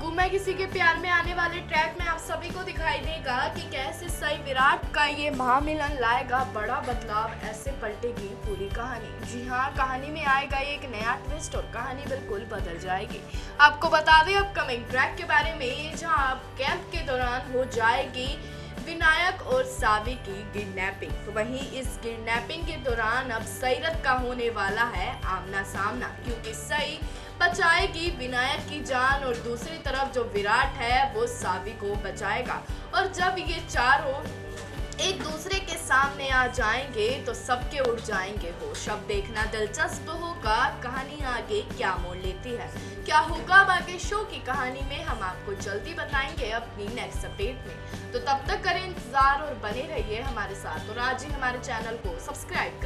गुम किसी के प्यार में आने वाले ट्रैक में आप सभी को दिखाई देगा कि कैसे सही विराट का ये महामिलन लाएगा बड़ा बदलाव, ऐसे पलटेगी पूरी कहानी। जी हाँ कहानी में आएगा एक नया ट्विस्ट और कहानी बिल्कुल बदल जाएगी। आपको बता दें अपकमिंग ट्रैक के बारे में, जहाँ आप कैंप के दौरान हो जाएगी विनायक और सावी की किडनैपिंग वहीं इस किडनैपिंग के दौरान अब सईरत का होने वाला है आमना सामना क्योंकि सई बचाएगी विनायक की जान और दूसरी तरफ़ जो विराट है, वो सावी को बचाएगा। और जब ये चारों एक दूसरे के सामने आ जाएँगे तो सबके उड़ जाएँगे होश। अब देखना दिलचस्प होगा कहानी आगे क्या मोड़ लेती है। क्या होगा बाकी शो की कहानी में, हम आपको जल्दी बताएँगे अपनी नेक्स्ट अपडेट में। तो तब तक करें इंतज़ार और बने रहिए हमारे साथ। और आज ही हमारे चैनल को सब्सक्राइब करें